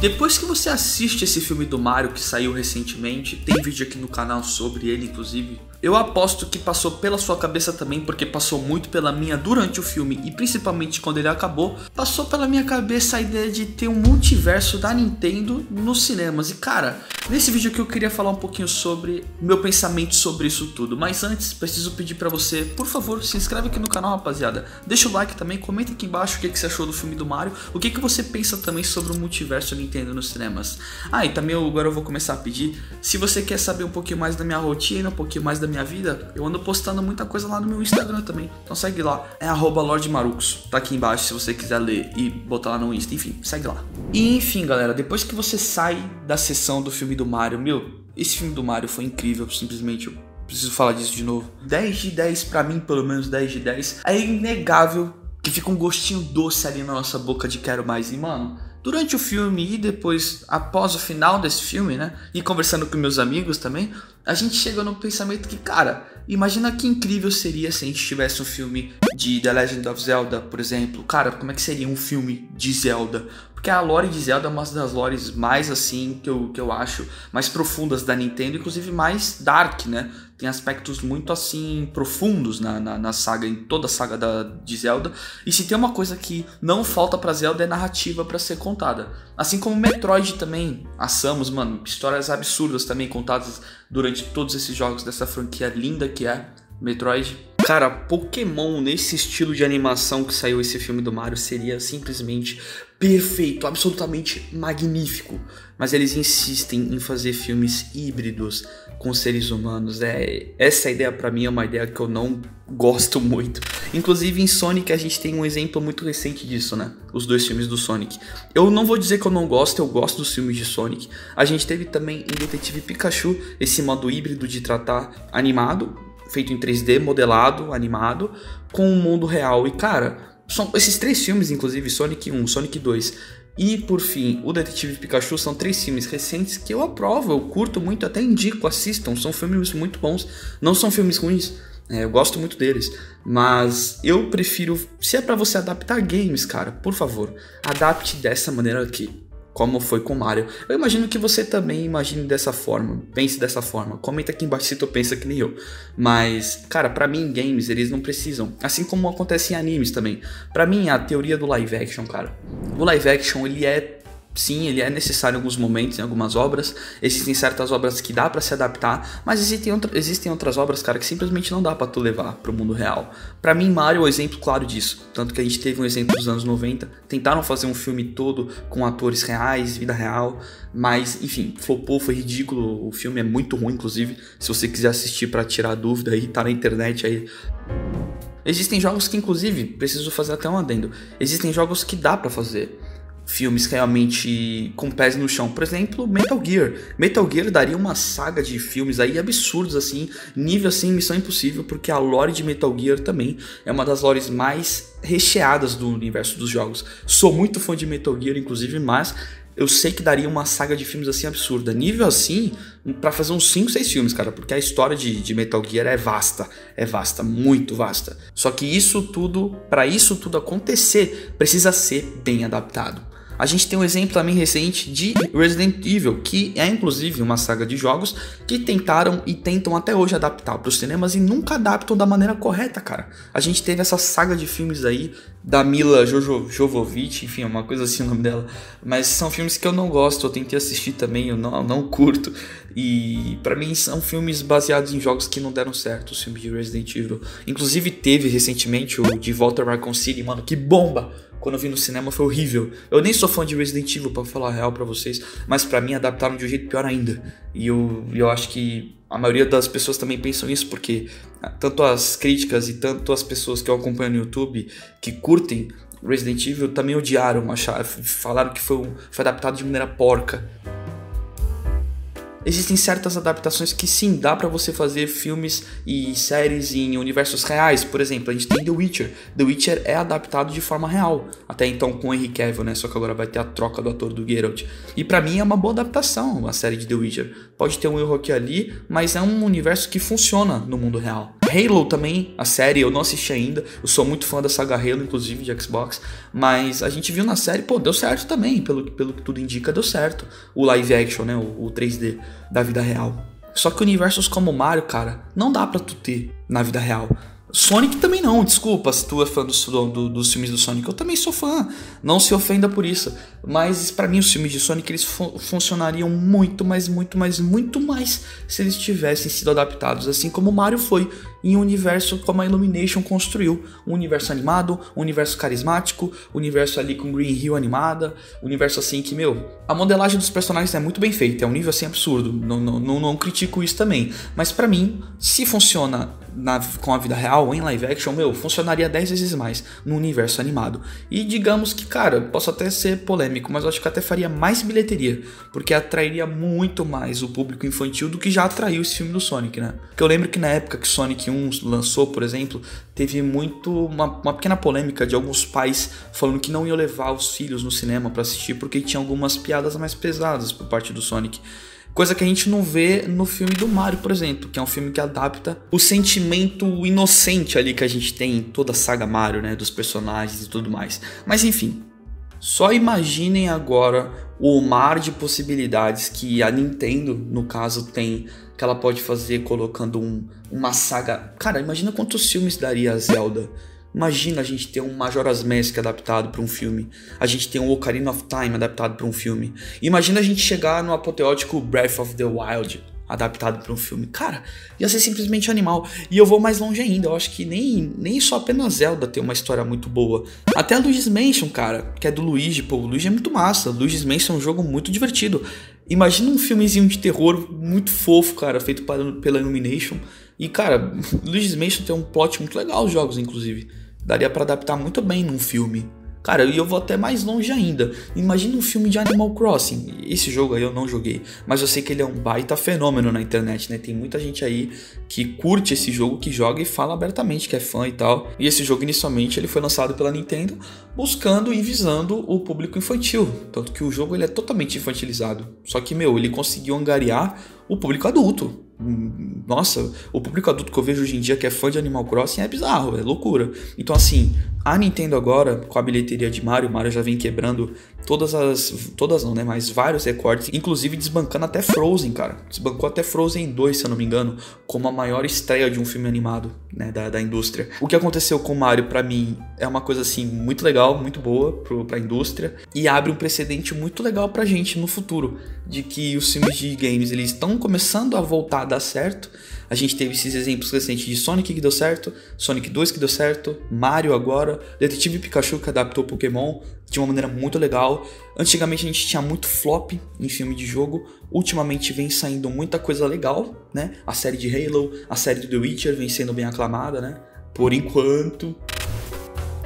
Depois que você assiste esse filme do Mario que saiu recentemente, tem vídeo aqui no canal sobre ele, inclusive. Eu aposto que passou pela sua cabeça também, porque passou muito pela minha durante o filme e principalmente quando ele acabou, passou pela minha cabeça a ideia de ter um multiverso da Nintendo nos cinemas. E cara, nesse vídeo aqui eu queria falar um pouquinho sobre meu pensamento sobre isso tudo. Mas antes, preciso pedir para você, por favor, se inscreve aqui no canal, rapaziada. Deixa o like também, comenta aqui embaixo o que, que você achou do filme do Mario, o que, que você pensa também sobre o multiverso Nintendo nos cinemas. Ah, e também agora eu vou começar a pedir, se você quer saber um pouquinho mais da minha rotina, um pouquinho mais da minha vida, eu ando postando muita coisa lá no meu Instagram também. Então segue lá, é LordMarucos. Tá aqui embaixo se você quiser ler e botar lá no Insta. Enfim, segue lá. E enfim, galera, depois que você sai da sessão do filme do Mario, meu, esse filme do Mario foi incrível, simplesmente eu preciso falar disso de novo. 10 de 10 para mim, pelo menos 10 de 10. É inegável que fica um gostinho doce ali na nossa boca de quero mais. E mano, durante o filme e depois, após o final desse filme, né? E conversando com meus amigos também, a gente chegou no pensamento que, cara, imagina que incrível seria se a gente tivesse um filme de The Legend of Zelda, por exemplo. Cara, como é que seria um filme de Zelda? Porque a lore de Zelda é uma das lores mais assim que eu, que eu acho mais profundas da Nintendo, inclusive mais dark, né? Tem aspectos muito assim profundos na, na, na, saga, em toda a saga da, de Zelda. E se tem uma coisa que não falta para Zelda é narrativa para ser contada. Assim como Metroid também, a Samus, mano, histórias absurdas também contadas durante todos esses jogos dessa franquia linda que é Metroid. Cara, Pokémon nesse estilo de animação que saiu esse filme do Mario seria simplesmente perfeito, absolutamente magnífico. Mas eles insistem em fazer filmes híbridos com seres humanos. É, essa ideia para mim é uma ideia que eu não gosto muito. Inclusive em Sonic a gente tem um exemplo muito recente disso, né? Os dois filmes do Sonic. Eu não vou dizer que eu não gosto, eu gosto dos filmes de Sonic. A gente teve também em Detetive Pikachu esse modo híbrido de tratar animado, feito em 3D, modelado, animado, com o mundo real. E cara, são esses três filmes, inclusive Sonic 1, Sonic 2 e por fim, o Detetive Pikachu são três filmes recentes que eu aprovo, eu curto muito, até indico, assistam, são filmes muito bons, não são filmes ruins. É, eu gosto muito deles, mas eu prefiro, se é para você adaptar games, cara, por favor, adapte dessa maneira aqui como foi com Mario. Eu imagino que você também imagine dessa forma, pense dessa forma. Comenta aqui embaixo se tu pensa que nem eu. Mas, cara, para mim games eles não precisam, assim como acontece em animes também. Para mim a teoria do live action, cara. O live action ele é Sim, ele é necessário em alguns momentos, em algumas obras. Existem certas obras que dá para se adaptar, mas existem, outra, existem outras obras, cara, que simplesmente não dá para tu levar pro mundo real. Para mim, Mario é um exemplo claro disso. Tanto que a gente teve um exemplo dos anos 90. Tentaram fazer um filme todo com atores reais, vida real, mas, enfim, flopou, foi ridículo. O filme é muito ruim, inclusive. Se você quiser assistir para tirar dúvida aí, tá na internet aí. Existem jogos que, inclusive, preciso fazer até um adendo. Existem jogos que dá para fazer filmes realmente com pés no chão. Por exemplo, Metal Gear. Metal Gear daria uma saga de filmes aí absurdos assim, nível assim Missão Impossível, porque a lore de Metal Gear também é uma das lores mais recheadas do universo dos jogos. Sou muito fã de Metal Gear inclusive, mas eu sei que daria uma saga de filmes assim absurda. Nível assim, para fazer uns 5, 6 filmes, cara, porque a história de, de, Metal Gear é vasta, é vasta, muito vasta. Só que isso tudo, para isso tudo acontecer, precisa ser bem adaptado. A gente tem um exemplo também recente de Resident Evil, que é inclusive uma saga de jogos que tentaram e tentam até hoje adaptar para os cinemas e nunca adaptam da maneira correta, cara. A gente teve essa saga de filmes aí da Mila Jojo, Jovovich, enfim, uma coisa assim o nome dela, mas são filmes que eu não gosto, eu tentei assistir também, eu não, não curto. E para mim são filmes baseados em jogos que não deram certo, os filmes de Resident Evil. Inclusive teve recentemente o De Volta a Raccoon City, mano, que bomba! Quando eu vi no cinema foi horrível. Eu nem sou fã de Resident Evil, para falar a real para vocês, mas para mim adaptaram de um jeito pior ainda. E eu, eu acho que a maioria das pessoas também pensam isso, porque ah, tanto as críticas e tanto as pessoas que eu acompanho no YouTube que curtem Resident Evil também odiaram, acharam, falaram que foi, foi adaptado de maneira porca existem certas adaptações que sim, dá para você fazer filmes e séries em universos reais. Por exemplo, a gente tem The Witcher. The Witcher é adaptado de forma real. Até então com Henry Cavill, né? Só que agora vai ter a troca do ator do Geralt. E para mim é uma boa adaptação a série de The Witcher. Pode ter um erro aqui ali, mas é um universo que funciona no mundo real. Halo também, a série, eu não assisti ainda. Eu sou muito fã da saga Halo, inclusive, de Xbox. Mas a gente viu na série, pô, deu certo também. Pelo, pelo que tudo indica, deu certo. O live action, né? O, o 3D da vida real. Só que universos como Mario, cara, não dá pra tu ter na vida real. Sonic também não, desculpa se tu é fã do, dos filmes do Sonic, eu também sou fã, não se ofenda por isso. Mas para mim os filmes de Sonic eles fu funcionariam muito, mais, muito, mais, muito mais se eles tivessem sido adaptados, assim como Mario foi em um universo como a Illumination construiu, um universo animado, um universo carismático, um universo ali com Green Hill animada, um universo assim que, meu, a modelagem dos personagens é muito bem feita, é um nível assim absurdo, não, não, não, não critico isso também, mas para mim, se funciona na, com a vida real, em live action, meu, funcionaria 10 vezes mais no universo animado. E digamos que, cara, posso até ser polêmico, mas eu acho que até faria mais bilheteria, porque atrairia muito mais o público infantil do que já atraiu esse filme do Sonic, né? Porque eu lembro que na época que Sonic 1 lançou, por exemplo, teve muito uma, uma pequena polêmica de alguns pais falando que não iam levar os filhos no cinema para assistir porque tinha algumas piadas mais pesadas por parte do Sonic. Coisa que a gente não vê no filme do Mario, por exemplo, que é um filme que adapta o sentimento inocente ali que a gente tem em toda a saga Mario, né? Dos personagens e tudo mais. Mas enfim, só imaginem agora o mar de possibilidades que a Nintendo, no caso, tem que ela pode fazer colocando um, uma saga. Cara, imagina quantos filmes daria a Zelda Imagina a gente ter um Majora's Mask adaptado para um filme. A gente ter um Ocarina of Time adaptado para um filme. Imagina a gente chegar no apoteótico Breath of the Wild adaptado para um filme. Cara, ia ser simplesmente animal. E eu vou mais longe ainda. Eu acho que nem, nem só apenas Zelda tem uma história muito boa. Até a Luigi's Mansion, cara, que é do Luigi. Pô, o Luigi é muito massa. Luigi's Mansion é um jogo muito divertido. Imagina um filmezinho de terror muito fofo, cara, feito pela Illumination. E, cara, Luigi's Mansion tem um plot muito legal, os jogos, inclusive. Daria para adaptar muito bem num filme. Cara, e eu vou até mais longe ainda. Imagina um filme de Animal Crossing. Esse jogo aí eu não joguei, mas eu sei que ele é um baita fenômeno na internet, né? Tem muita gente aí que curte esse jogo, que joga e fala abertamente que é fã e tal. E esse jogo inicialmente ele foi lançado pela Nintendo buscando e visando o público infantil, tanto que o jogo ele é totalmente infantilizado. Só que meu, ele conseguiu angariar o público adulto. Nossa, o público adulto que eu vejo hoje em dia que é fã de Animal Crossing é bizarro, é loucura. Então, assim, a Nintendo agora, com a bilheteria de Mario, Mario já vem quebrando todas as. Todas não, né? Mas vários recordes, inclusive desbancando até Frozen, cara. Desbancou até Frozen 2, se eu não me engano, como a maior estreia de um filme animado, né? Da, da indústria. O que aconteceu com Mario, para mim, é uma coisa assim muito legal, muito boa pro, pra indústria. E abre um precedente muito legal pra gente no futuro. De que os filmes de games eles estão começando a voltar dar certo. A gente teve esses exemplos recentes de Sonic que deu certo, Sonic 2 que deu certo, Mario agora, Detetive Pikachu que adaptou Pokémon de uma maneira muito legal. Antigamente a gente tinha muito flop em filme de jogo, ultimamente vem saindo muita coisa legal, né? A série de Halo, a série do The Witcher vem sendo bem aclamada, né? Por enquanto.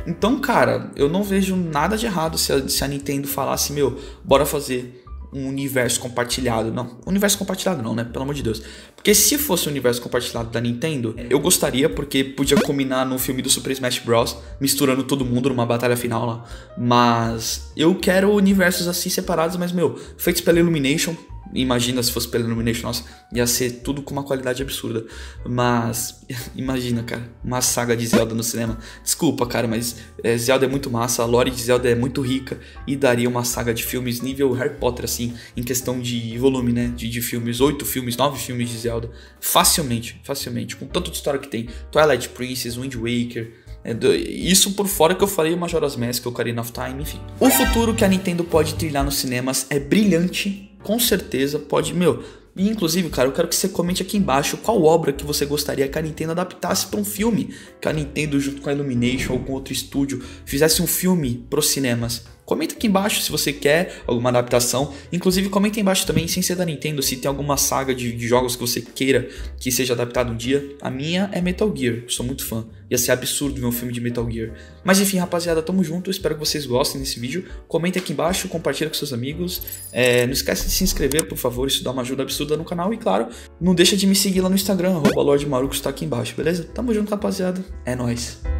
Então, cara, eu não vejo nada de errado se a, se a Nintendo falasse, meu, bora fazer um universo compartilhado. Não, universo compartilhado não, né? Pelo amor de Deus. Porque se fosse o um universo compartilhado da Nintendo, eu gostaria, porque podia combinar no filme do Super Smash Bros. misturando todo mundo numa batalha final lá. Mas eu quero universos assim separados, mas, meu, feitos pela Illumination, Imagina se fosse pela Illumination, nossa, ia ser tudo com uma qualidade absurda. Mas, imagina, cara, uma saga de Zelda no cinema. Desculpa, cara, mas é, Zelda é muito massa, a lore de Zelda é muito rica e daria uma saga de filmes nível Harry Potter, assim, em questão de volume, né? De, de filmes, oito filmes, nove filmes de Zelda. Facilmente, facilmente, com tanto de história que tem. Twilight Princess, Wind Waker, é isso por fora que eu falei Majora's Mask, Ocarina of Time, enfim. O futuro que a Nintendo pode trilhar nos cinemas é brilhante com certeza pode, meu. E inclusive, cara, eu quero que você comente aqui embaixo qual obra que você gostaria que a Nintendo adaptasse para um filme, que a Nintendo junto com a Illumination ou algum outro estúdio fizesse um filme para os cinemas. Comenta aqui embaixo se você quer alguma adaptação. Inclusive, comenta embaixo também, sem ser da Nintendo, se tem alguma saga de, de, jogos que você queira que seja adaptado um dia. A minha é Metal Gear, sou muito fã. Ia ser absurdo ver um filme de Metal Gear. Mas enfim, rapaziada, tamo junto. Espero que vocês gostem desse vídeo. Comenta aqui embaixo, compartilha com seus amigos. É, não esquece de se inscrever, por favor, isso dá uma ajuda absurda no canal. E claro, não deixa de me seguir lá no Instagram, arroba Lord Marucos tá aqui embaixo, beleza? Tamo junto, rapaziada. É nóis.